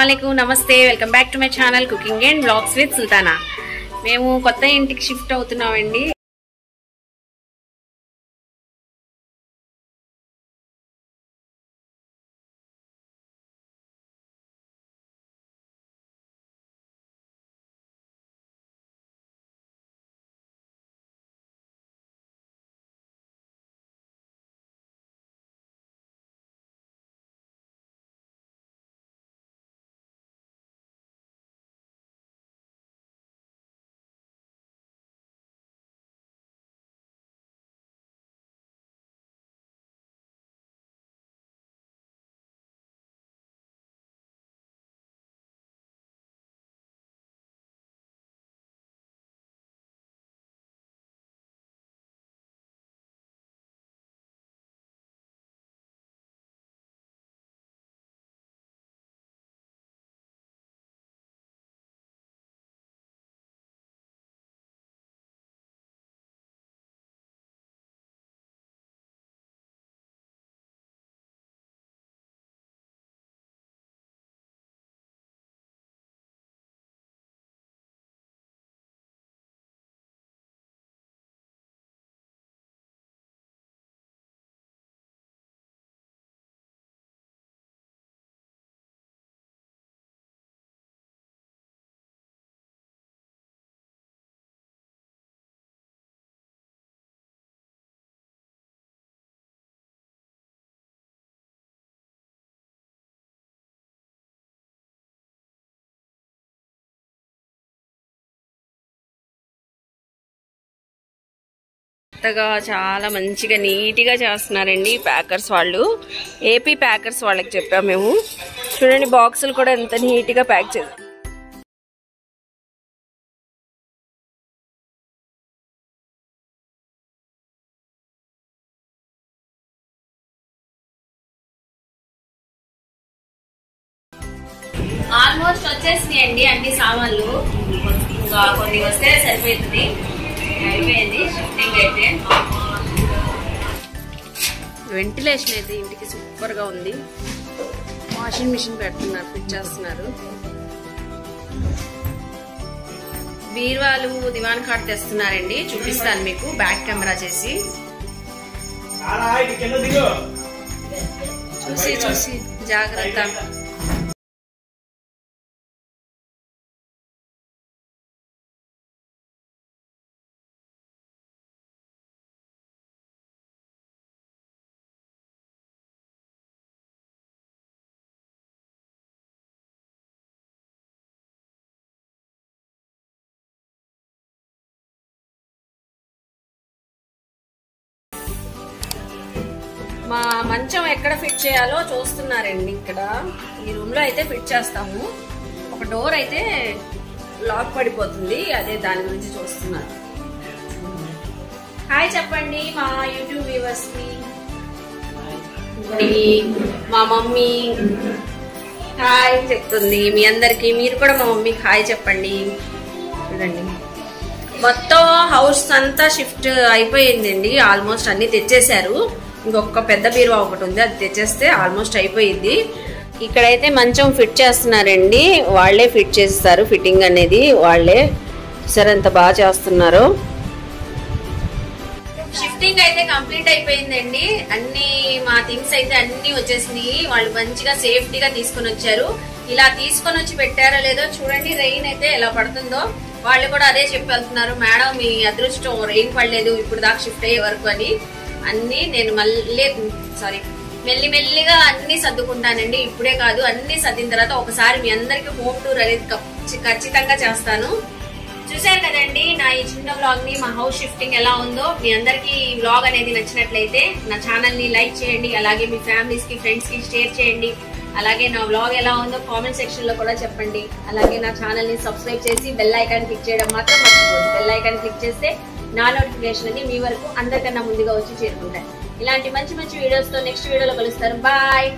అస్సలం నమస్తే welcome back to my channel cooking and blogs with Sultana. మేము కొత్త ఇంటికి షిఫ్ట్ అవుతున్నామండి. కొత్తగా చాలా మంచిగా నీట్గా చేస్తున్నారండి ప్యాకర్స్ వాళ్ళు. ఏపీ ప్యాకర్స్ వాళ్ళకి చెప్పాము మేము. చూడండి బాక్సులు కూడా ఎంత నీట్గా ప్యాక్ చేస్తాం ఆల్మోస్ట్ వచ్చేసినాయండి అండి అన్ని సామాన్లు. ఇంకా కొన్ని వస్తే సరిపోతుంది. అయిపోయింది షిఫ్టింగ్ అయితే. వెంటిలేషన్ అయితే ఇంటికి సూపర్గా ఉంది. వాషింగ్ మిషన్ పెడుతున్నారు ఫిట్ చేస్తున్నారు. బీరువాలు దివాన్ కార్డ్ తెస్తున్నారండి. చూపిస్తాను మీకు బ్యాక్ కెమెరా చేసి. చూసి చూసి జాగ్రత్త. మా మంచం ఎక్కడ ఫిట్ చేయాలో చూస్తున్నారండి ఇక్కడ. ఈ రూమ్లో అయితే ఫిట్ చేస్తాము. ఒక డోర్ అయితే లాక్ పడిపోతుంది. అదే దాని గురించి చూస్తున్నారు. హాయ్ చెప్పండి మా యూట్యూబ్ వ్యూవర్స్ మా మమ్మీ. హాయ్ చెప్తుంది. మీ అందరికి మీరు కూడా మా మమ్మీకి హాయ్ చెప్పండి. చూడండి మొత్తం హౌస్ అంతా షిఫ్ట్ అయిపోయిందండి. ఆల్మోస్ట్ అన్ని తెచ్చేశారు. ఇంకొక పెద్ద బీరువా ఒకటి ఉంది అది తెచ్చేస్తే ఆల్మోస్ట్ అయిపోయింది ఇక్కడైతే మంచం ఫిట్ చేస్తున్నారండి. వాళ్ళే ఫిట్ చేస్తారు ఫిట్టింగ్ అనేది వాళ్ళే. సరే అంత బాగా చేస్తున్నారు. షిఫ్టింగ్ అయితే కంప్లీట్ అయిపోయిందండి. అన్ని మా థింగ్స్ అయితే అన్ని వచ్చేసినాయి. వాళ్ళు మంచిగా సేఫ్టీగా తీసుకొని వచ్చారు. ఇలా తీసుకొని వచ్చి పెట్టారో లేదో చూడండి రెయిన్ అయితే ఎలా పడుతుందో. వాళ్ళు కూడా అదే చెప్పి వెళ్తున్నారు మేడం మీ అదృష్టం రెయిన్ పడలేదు ఇప్పుడు దాకా షిఫ్ట్ అయ్యే వరకు అని. అన్ని నేను మళ్ళీ సారీ మెల్లి మెల్లిగా అన్ని సర్దుకుంటానండి. ఇప్పుడే కాదు అన్ని సర్దిన తర్వాత ఒకసారి మీ అందరికి హోమ్ టూర్ అనేది ఖచ్చితంగా చేస్తాను. చూశారు కదండి నా ఈ చిన్న బ్లాగ్ని మా హౌస్ షిఫ్టింగ్ ఎలా ఉందో. మీ అందరికి ఈ వ్లాగ్ అనేది నచ్చినట్లయితే నా ఛానల్ని లైక్ చేయండి అలాగే మీ ఫ్యామిలీస్కి ఫ్రెండ్స్కి షేర్ చేయండి. అలాగే నా బ్లాగ్ ఎలా ఉందో కామెంట్ సెక్షన్లో కూడా చెప్పండి. అలాగే నా ఛానల్ని సబ్స్క్రైబ్ చేసి బెల్ ఐకాన్ క్లిక్ చేయడం మాత్రం మర్చిపోదు బెల్ ఐకాన్ క్లిక్ చేస్తే నా నోటిఫికేషన్ అనేది మీ వరకు అందరికన్నా ముందుగా వచ్చి చేరుకుంటాయి. ఇలాంటి మంచి మంచి వీడియోస్తో నెక్స్ట్ వీడియోలో కలుస్తారు. బాయ్